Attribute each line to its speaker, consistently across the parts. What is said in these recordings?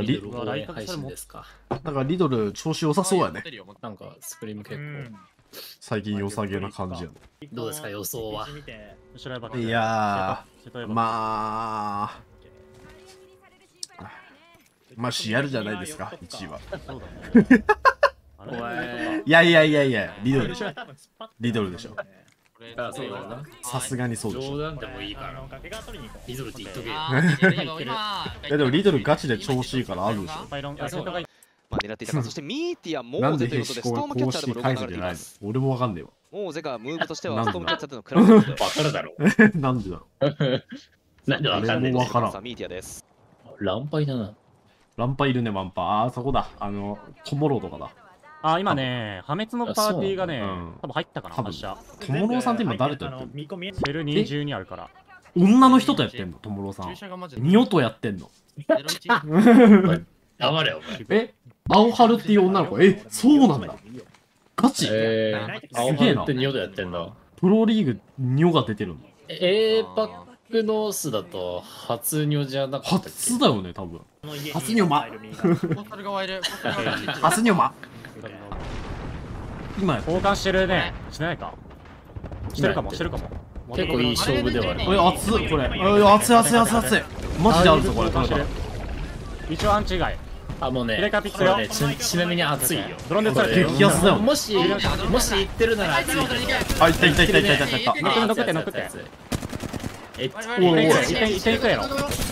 Speaker 1: リ
Speaker 2: ミドル応援配信ですか？
Speaker 1: なんかリドル調子良さそうやね。
Speaker 2: なんかスプリーム結構。
Speaker 1: 最近良さげな感じやね。
Speaker 2: どうですか予想は？
Speaker 1: いやー、まあ、まあ、しやるじゃないですか、1位は。いやいやいやいや、リドルでしょ。リドルでしょ。
Speaker 2: あそうだよな。
Speaker 1: さすがにそうでしょ。
Speaker 2: 冗談でもいいから。リドルって言っとけよ。
Speaker 1: いやでもリドルガチで調子いいからあるでしょ。
Speaker 3: まあ、狙っていたかそしてミーティア、モ
Speaker 1: なんで
Speaker 3: ーゼという
Speaker 1: ヘ
Speaker 3: ことで、ストームキャッチャーでも
Speaker 1: 公式解
Speaker 3: ロゴが流れていま
Speaker 1: 除じゃないの
Speaker 3: す。
Speaker 1: 俺もわかんねえわ。
Speaker 3: モーゼがムーブとしては、ストームキャッチャーでのクラブで
Speaker 2: わかるだろ。
Speaker 1: なんでだろ
Speaker 2: なんでわかんねえ
Speaker 1: わからん
Speaker 3: ミーティアです。
Speaker 2: 乱敗だな。
Speaker 1: う。ランパいるね、ワンパ。あー、そこだ。あの、トモロとかだ。
Speaker 4: あ今ね破滅のパーティーがね多分入ったかな発射
Speaker 1: トモロさんって今誰とやってんの？
Speaker 5: 見込み
Speaker 4: セル22あるから
Speaker 1: 女の人とやってんの、トモロさん。ニオとやってんの？
Speaker 2: 黙れよ、お前。
Speaker 1: え？青春っていう女の子？え、そうなんだ。ガチ？
Speaker 2: えー、青
Speaker 1: すげえな
Speaker 2: 春ってニオドやってんだ。
Speaker 1: プロリーグ、ニオが出てるの。
Speaker 2: A パックノースだと初ニオじゃなかったっけ？
Speaker 1: 初だよね、多分。初におま初におま。今や
Speaker 4: 交換してるね。してないか？してるかもしてるかも。
Speaker 2: 結構いい勝負ではある。
Speaker 1: これ熱っこれ。え熱い熱い熱い熱い。マジであるぞこれ。
Speaker 4: 交換してる。一応アンチ以外。
Speaker 2: あ、もうね、これねちちなみに熱いよ。
Speaker 4: ドローンで撃たれてる
Speaker 1: 激アツだよ。
Speaker 2: もし、もし言ってるなら熱い。
Speaker 1: あいったいったいったいった。いったいった
Speaker 4: ノックノックってノックって
Speaker 2: え、
Speaker 1: おいおい
Speaker 4: 一点一点いくやろ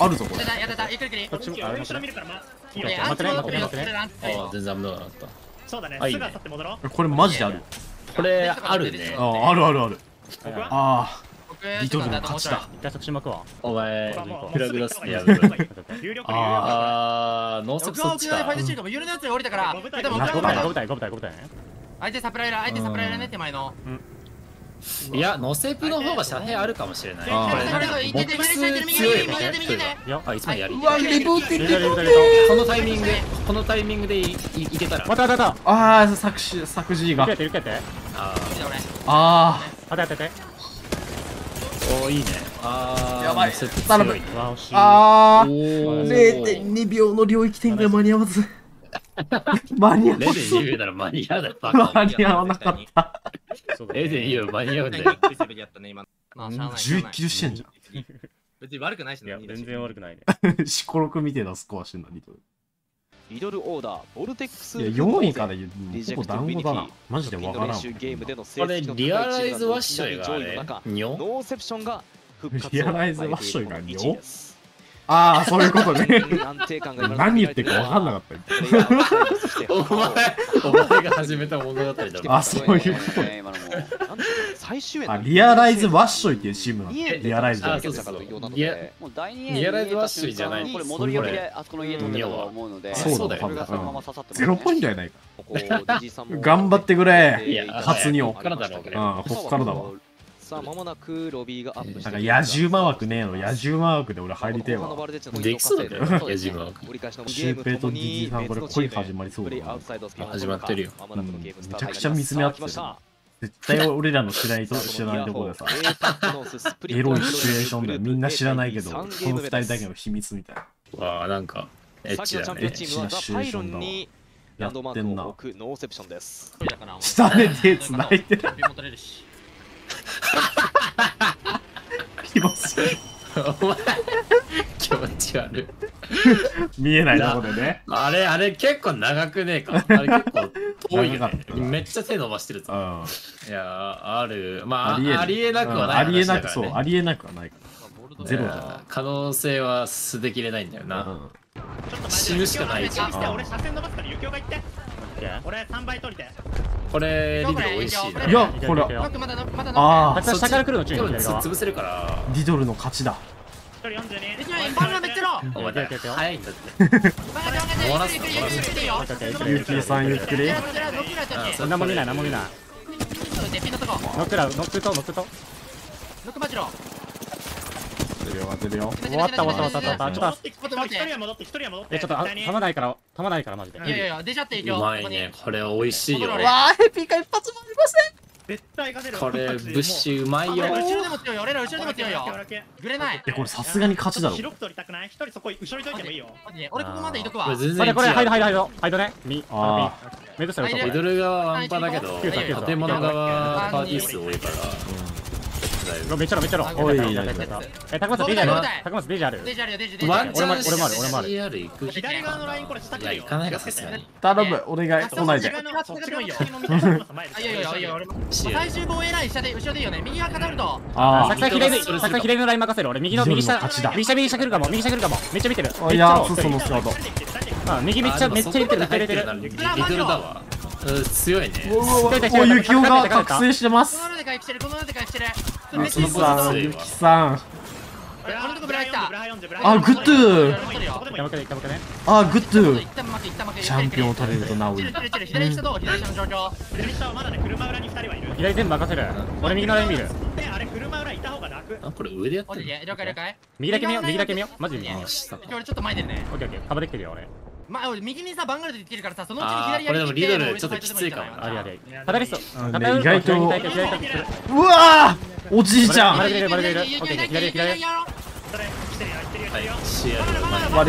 Speaker 1: あるぞこれ
Speaker 4: こっちもあれ待ってね
Speaker 5: 見るから、ま
Speaker 4: オッケー待ってね待ってね待ってね
Speaker 2: あ全然危なかった。
Speaker 5: そうだね、すぐあさって戻ろう。
Speaker 1: これマジである。
Speaker 2: これ、あるね。
Speaker 1: ああるあるある。ああリトルの勝ちだ。
Speaker 4: 一回。促進巻くわ。
Speaker 2: お前、フラグ出すってやめろ。
Speaker 5: 有力
Speaker 1: あ
Speaker 2: あー、ノーセプそっちか。
Speaker 6: ファイトシールが有料のやつが降りたから、
Speaker 5: 五部隊
Speaker 6: でも
Speaker 4: 5
Speaker 1: なるほど
Speaker 4: 部隊5部隊5部隊5部隊ね。
Speaker 6: 相手サプライラー、相手サプライラーね、手前の。
Speaker 2: いや、ノセプの方が遮蔽あるかもしれない。
Speaker 1: あー。
Speaker 2: ボックス強いよね。あ、いつもやり。
Speaker 1: うわレボテ
Speaker 4: 入れた入れた入れ
Speaker 2: このタイミングで、このタイミングでいいいけたら。
Speaker 4: た待って待って。待って
Speaker 1: ああ作詞作詞が。
Speaker 4: 受けて受けて。
Speaker 2: あ
Speaker 1: あ
Speaker 4: 当て当てて
Speaker 2: ー。おーいいね。あー、
Speaker 1: やばい頼む。ああ
Speaker 2: おー。
Speaker 1: 0.2秒の領域展開間に合わず。間に合わず。
Speaker 2: 0.2秒なら間に合うだろ、バカ。
Speaker 1: 間に合わなかった
Speaker 4: そうだね。
Speaker 2: 0.2秒間に合うんだよ。
Speaker 6: まあ、しゃあない
Speaker 1: 11キルしてんじ
Speaker 6: 別に悪くないし
Speaker 4: いや全然悪くないね。
Speaker 1: ゃんシコロクみてえなスコアしてんだリトル
Speaker 3: ミドルオーダー、ボルテックス。
Speaker 1: いや4位から
Speaker 3: リ
Speaker 1: ほぼ
Speaker 3: ジェクト
Speaker 1: 団子だな。マジでわからん。
Speaker 3: 練習ゲームでの成
Speaker 2: これ、
Speaker 3: 績の
Speaker 2: リアライズワッショイがあれ
Speaker 3: 上位の中、
Speaker 2: にょ
Speaker 3: ノーセプションが復活を
Speaker 1: リアライズワッショイがにょ
Speaker 3: 1位です。
Speaker 1: ああそういうことね。
Speaker 3: 安定感が
Speaker 1: 何言ってるかわかんなかった。
Speaker 2: お前、お前が始めた物語だろ。
Speaker 1: あそういうこと
Speaker 3: ね。最終
Speaker 1: あリアライズワッショイっていうチームなんだリアライズ
Speaker 2: あ
Speaker 1: だ
Speaker 2: そうそう。そう
Speaker 3: いや
Speaker 7: もう第二
Speaker 2: リアライズワッシュじゃない。
Speaker 7: これ戻り読みであそこの家取ってたと思うので、
Speaker 1: そうだ
Speaker 2: よ。
Speaker 1: ゼロポイントやないか。頑張ってくれ。初にを
Speaker 2: こっからだろうこれ
Speaker 1: うんこっからだわ
Speaker 3: さあ間もなくロビーがアップして
Speaker 1: なんか野獣魔枠ねえの。野獣魔枠で俺入りてえわ。
Speaker 2: できそうだよ野獣魔枠
Speaker 3: 折り返しの
Speaker 1: シュウペイとディジーさんこれ恋始まりそうだな
Speaker 2: 始まってるよ。
Speaker 1: うんめちゃくちゃ見つめ合ってる絶対俺らの知らないと知らないところでさ。エロいシチュエーションでみんな知らないけどこの二人だけの秘密みたいな。
Speaker 2: わあ、なんか、エッチだね。
Speaker 3: さっきのチャンピオン。チームはザ・パイロンにランドマークを置くノーセプションです
Speaker 1: 下で手繋いでる気持ちいい
Speaker 2: お前、気持ち悪い。
Speaker 1: 見えないとこでね
Speaker 2: あれ、あれ結構長くねえか。あれ結構遠いよねめっちゃ手伸ばしてるぞ。
Speaker 1: うん
Speaker 2: いやー、ある。まあ、
Speaker 1: ありえる
Speaker 2: ありえなくはない
Speaker 1: うんありえなくそうありえなくはないからゼロじゃない
Speaker 2: 可能性は捨てきれないんだよな。
Speaker 1: うん
Speaker 5: ちょっと
Speaker 2: 死ぬしかないじゃん
Speaker 5: 俺車線伸ばすから、ゆきおが行って。俺3倍取りて。
Speaker 2: これ、リドル美味しいな。
Speaker 1: いやこれ。ああ
Speaker 4: あ下から来るの注意
Speaker 2: 潰せるから。
Speaker 1: リドルの勝ちだ。
Speaker 5: 一人42。
Speaker 6: えじゃあバンラめっち
Speaker 2: ん
Speaker 1: ん
Speaker 4: も見ないノックラノックとノックと
Speaker 6: ノックバチロ
Speaker 1: 当てるよ当てるよ。
Speaker 4: 終わった終わった終わった終わった。ちょっと
Speaker 5: 戻って。一人は戻って、一人は戻って。
Speaker 4: えちょっとまないから弾まないからマジで。
Speaker 6: いやいやいや出ちゃっていいよ。
Speaker 2: うまいね。これ美味しいよ。
Speaker 1: わーヘピーが一発もありません。
Speaker 5: 絶対勝てる
Speaker 2: これブッシュうまいよ。
Speaker 6: 後ろでも強いよ。俺ら後ろでも強いよ。ぐれない。
Speaker 1: いやこれさすがに勝ちだろ。
Speaker 5: 広く取りたくない？一人そこ後ろにといてもいいよ。
Speaker 6: 俺ここまでいとくわ。
Speaker 2: これ全
Speaker 4: これこれ、
Speaker 2: 然違う
Speaker 4: ハイドハイドハイド。ハイドね。み、
Speaker 1: あ
Speaker 4: あ
Speaker 2: ミドル側はワンパだけど建物側パーティー数多いから
Speaker 4: めっちゃろめっちゃろ。
Speaker 1: おい
Speaker 4: え、高松デジある高松デジある
Speaker 6: デジあるよデジデジある
Speaker 2: ワンチャン
Speaker 4: 俺も俺もある俺もある。
Speaker 5: 左側のラインこれ下
Speaker 2: いや行かないかさ。すがに
Speaker 1: 頼むお願い。来ないで。
Speaker 6: 最終防衛ライン下で後ろでいいよね右側片ると
Speaker 1: あ
Speaker 4: さきさき左さきさき左のライン任せる俺右の右下
Speaker 1: 勝ちだ
Speaker 4: 右下右下来るかも右下来るかもめっちゃ見てる
Speaker 1: あいやそのスカート
Speaker 4: うん右めっちゃめっちゃ見てるめっちゃ見てる
Speaker 2: リドルだわうん強いね。
Speaker 1: おゆきおが覚醒してます。
Speaker 6: この
Speaker 1: さんゆきさんあグッド。あグッド。チャンピオンを取れるとなおい
Speaker 6: 左下どう？左下の状況。
Speaker 5: 左下はまだね車裏に二人はいる。
Speaker 4: 左全部任せる。俺右のライン見る。
Speaker 5: であれ車裏いた方が楽。
Speaker 2: あこれ上でやってる
Speaker 6: で了解了解。
Speaker 4: 右だけ見よう右だけ見よう。マジで見よう。
Speaker 6: 俺ちょっと前出るね。
Speaker 4: オッケーオッケー。カバーできてるよ俺
Speaker 6: まあ俺右にさバンガルで行ってるからさそのうちに左
Speaker 2: これでも
Speaker 6: やりきって
Speaker 2: リドルちょっときついかも。な
Speaker 4: ありありカタリスト
Speaker 1: 意外とう。わーおじいちゃん。割り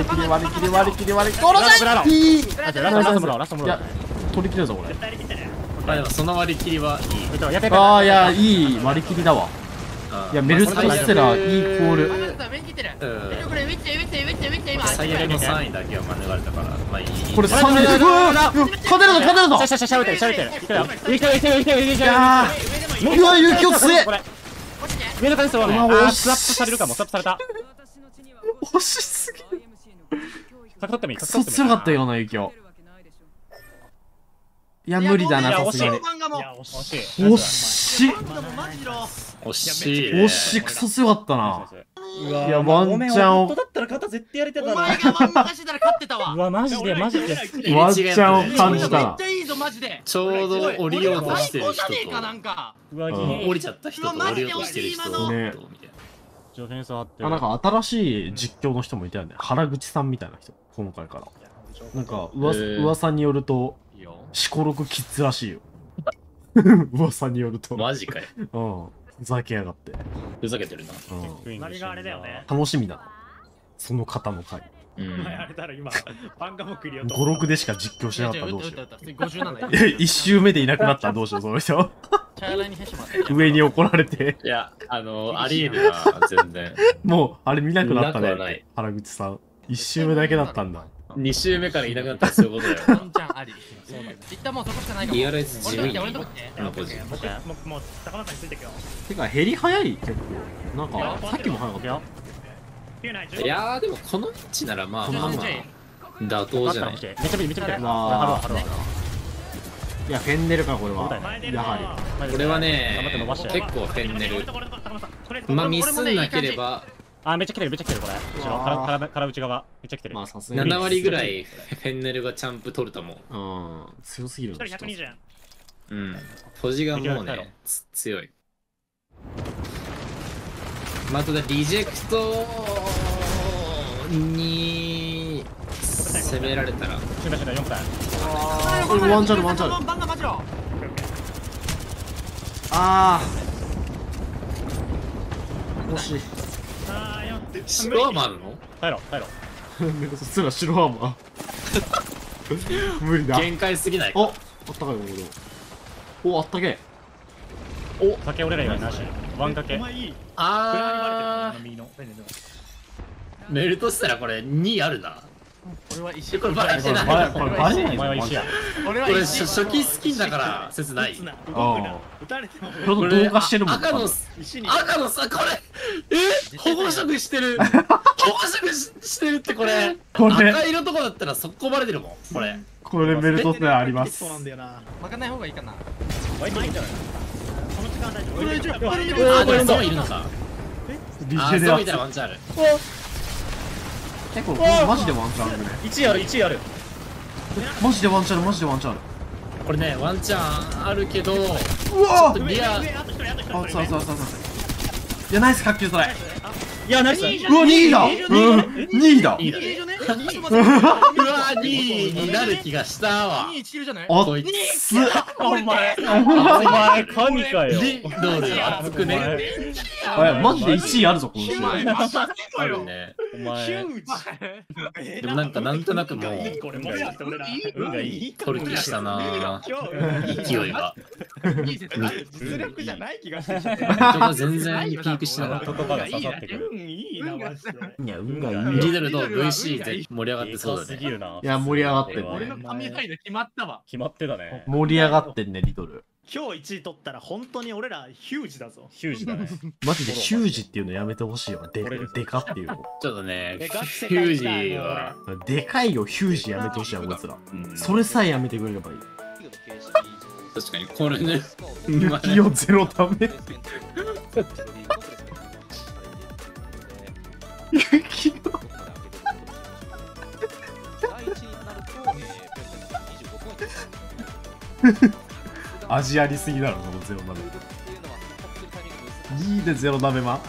Speaker 1: 切り割り切り割り切り割り切り
Speaker 4: ブラブラロ
Speaker 1: ピー
Speaker 4: ラストラストもらおうラストも
Speaker 1: いや
Speaker 4: らおう
Speaker 1: 取り切
Speaker 2: あでもその割り切り
Speaker 1: ああいやいい割り切りだわいやメルトステライーコール
Speaker 6: これウィッチウィッチウィッチウィッチ今
Speaker 2: 最悪の3位だけは免れたから。まあいい。
Speaker 1: これ3人でうわー勝てるぞ勝てるぞ
Speaker 4: シャシャシャシャ打てるシャ打てる来てるよ上来てる上来てる
Speaker 1: を強え
Speaker 4: 上の感じそうねあスワップされるかも。スワップされた。
Speaker 1: 惜しすぎ。る
Speaker 4: 角取ってもいい
Speaker 1: ク
Speaker 4: 角取ってもいい
Speaker 1: ソ強かったよな勇気をいや無理だなさすがに。
Speaker 5: 惜しい
Speaker 4: 惜し。い
Speaker 1: 惜しいクソ強かったな。
Speaker 4: う
Speaker 1: いやワンチャンを
Speaker 4: だったら肩絶対やれて
Speaker 6: お前が真ん中してたら勝ってたわ。
Speaker 4: うわマジでマジで。
Speaker 1: ワンチャンを感じた
Speaker 6: めっ
Speaker 1: な
Speaker 6: ちゃいいぞマジで。
Speaker 2: ちょうど降りようとしてる人と。降りちゃった人と降りようとしてる人と。
Speaker 1: ね。
Speaker 4: ジョフェンスあって
Speaker 1: あなんか新しい実況の人もいたよね。原口さんみたいな人今回から。なんか噂によると
Speaker 2: いいよ
Speaker 1: 四五六キッズらしいよ。噂によると。
Speaker 2: マジかよ。
Speaker 1: うん。ふざけやがって、
Speaker 2: ふざけてるな。
Speaker 1: うん、
Speaker 5: 何があれだよね。
Speaker 1: 楽しみだ。なその方の回。
Speaker 2: うん。
Speaker 5: れだろ今。バンガもクリオと。
Speaker 1: 56でしか実況しなかった。らどうしよう。
Speaker 6: 57
Speaker 1: え 一周目でいなくなった。らどうしようその人。上に怒られて。
Speaker 2: いやあのありえるな全然。
Speaker 1: もうあれ見なくなったね。原口さん。一周目だけだったんだ。
Speaker 2: 2周目からいなくなったらそういうことだよ
Speaker 6: ワンチャンあり一旦もうそこしかないかも。
Speaker 2: DRS
Speaker 6: 俺
Speaker 2: 自由に。
Speaker 6: のとこ来て俺のとこ来て
Speaker 5: 僕もうもう高についてくよ
Speaker 1: てか減り早い結構なんかさっきも早かったよ
Speaker 5: 9内
Speaker 2: いやーでもこの位置ならまあまあまあ妥当じゃない
Speaker 4: めっちゃめっちゃ見てる
Speaker 1: わー
Speaker 4: 俺ハローハロー
Speaker 1: いやフェンネルかこれはやはり
Speaker 2: これはね結構フェンネルまあミスんなければ
Speaker 4: あめっちゃ来てるめっちゃ来てるこれ。後ろ。からからから内側。めっちゃ来てる。
Speaker 1: まあさすがに。
Speaker 2: 7割ぐらいフェンネルがチャンプ取ると思う
Speaker 1: うん強すぎる
Speaker 5: 一人120
Speaker 2: うん。ポジがもうねつ強い。まあただリジェクトに攻められたら。
Speaker 4: シュンバシュンバ4回。
Speaker 1: 俺ワンチャンワンチャンある
Speaker 6: バンガマジロ
Speaker 1: あー。惜しい
Speaker 5: あーよ
Speaker 2: 白はもあるの
Speaker 4: 帰ろう帰ろ。う
Speaker 1: そしたら白アーマ。ー無理だ。
Speaker 2: 限界すぎないか？
Speaker 1: おあったかいここおあったけ。
Speaker 4: 酒俺ら以外なし。ワンかけ。
Speaker 5: お前いい
Speaker 2: あ
Speaker 5: 右のフェンネルの。
Speaker 2: ーメルトしたらこれ2あるな
Speaker 6: 俺は石
Speaker 2: これバレてない
Speaker 1: これバレない
Speaker 4: お前は石や
Speaker 6: 俺は
Speaker 2: これ
Speaker 6: 石
Speaker 2: 初初期スキンだから説ない
Speaker 5: な動くな撃たれても
Speaker 1: ちょうど同化してるもん。
Speaker 2: 赤の
Speaker 5: 石に
Speaker 2: 赤のさこれえ保護色してる保護色ししてるってこれ
Speaker 1: これ
Speaker 2: 赤色とかだったら速攻バレてるもん。これ
Speaker 1: これメルトってあります
Speaker 5: そうなん。だよな
Speaker 6: 負けない方がいいかな
Speaker 5: ワイトいいんじゃないこの時間大丈夫
Speaker 6: これ一応これ一
Speaker 2: あでもゾーンいるのか
Speaker 1: リ
Speaker 2: あ
Speaker 1: ジェネラス
Speaker 2: ーゾーンいたらワンチャンある
Speaker 1: 結構これマジでワンチャンあるね。
Speaker 4: 1位ある1位ある。
Speaker 1: マジでワンチャンあるマジでワンチャンある。
Speaker 2: これねワンチャンあるけど
Speaker 1: うわ
Speaker 2: リア
Speaker 5: 上あ
Speaker 1: そうそうそうそう。いや、ナイス、卓球トライ。
Speaker 4: いやナイス。
Speaker 1: うわ、2位だ。うん、2位だ。
Speaker 2: いいだわ、2位になる気がしたわ。
Speaker 6: 2位1じゃない？
Speaker 1: おっ
Speaker 2: こい
Speaker 1: つ
Speaker 4: お前、お前、神かよ。
Speaker 2: リドル熱くね？
Speaker 1: おいマジで1位あるぞこの試合
Speaker 2: あるね。
Speaker 4: お前、
Speaker 2: でもなんかなんとなくもう。取る気したな勢いが。
Speaker 5: 実力じゃない気がして
Speaker 2: 全然ピークしてなかった。
Speaker 4: 言葉が刺さってくる。
Speaker 5: 運い
Speaker 1: や運がいいよ
Speaker 2: リドルと VC で盛り上がってそうだ
Speaker 4: す
Speaker 2: ね。
Speaker 4: ぎるな。
Speaker 1: いや盛り上がってんね
Speaker 6: 俺の神ライド決まったわ。
Speaker 4: 決まってたね。
Speaker 1: 盛り上がってんねリトル
Speaker 5: 今日1位取ったら本当に俺らヒュージだぞ。
Speaker 4: ヒュージだね。
Speaker 1: マジでヒュージっていうのやめてほしいわででかっていうの
Speaker 2: ちょっとね、
Speaker 5: えガチ
Speaker 2: フ
Speaker 5: 世界
Speaker 2: ュージは、
Speaker 1: でかいよヒュージやめてほしいわこいつら
Speaker 2: うん
Speaker 1: それさえやめてくれればいい
Speaker 2: 確かにこれね、
Speaker 1: 雪よゼロダメ 味ありすぎだろこのゼロダメ2でゼロダメマ